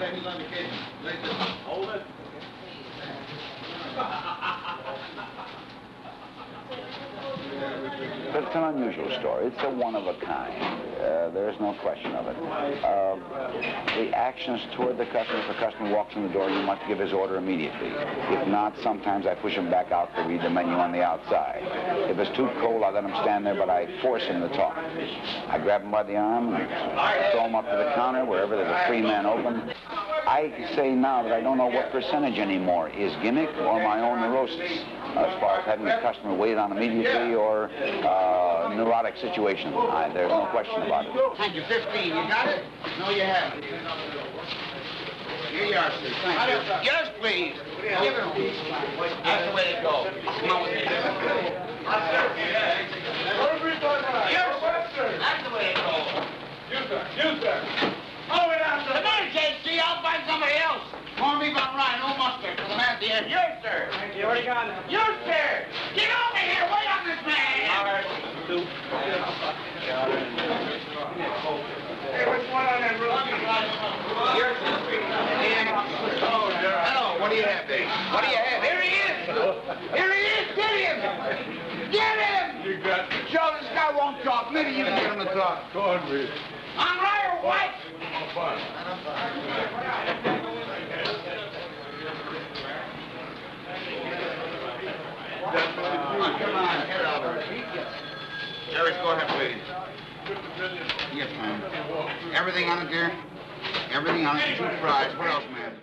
The kitchen. Ladies, hold it. But it's an unusual story. It's a one of a kind. Uh, there is no question of it. Uh, the actions toward the customer, if the customer walks in the door, you must give his order immediately. If not, sometimes I push him back out to read the menu on the outside. If it's too cold, I let him stand there, but I force him to talk. I grab him by the arm, and throw him up to the counter wherever there's a free man open. I say now that I don't know what percentage anymore is gimmick or my own neurosis as far as having the customer wait on immediately or uh, neurotic situation. I, there's no question about it. Thank you. 15. You got it? No, you haven't. Here you are, sir. Yes, please. Give it That's the way to go. Come on with me. Yes, That's the way to go. You, sir. You, sir. Hold it out, Come on, JC. I'll find somebody else. Corned beef on rye, no mustard. For the man at the end. Yes, sir. You already got it. Yes, sir. Get over here. Wait on this man. All right. Hey, which one on that roast Yes. Hello. What do you have there? What do you have? Here he is. Here he is. Get him. Get him. You got Joe, this guy won't talk. Maybe you can get him to talk. cornbread. I'm right or white. Oh, fine. Jerry, go ahead, please. Yes, ma'am. Everything on it, dear? Everything on it. Two fries. What else, ma'am?